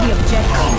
the objective.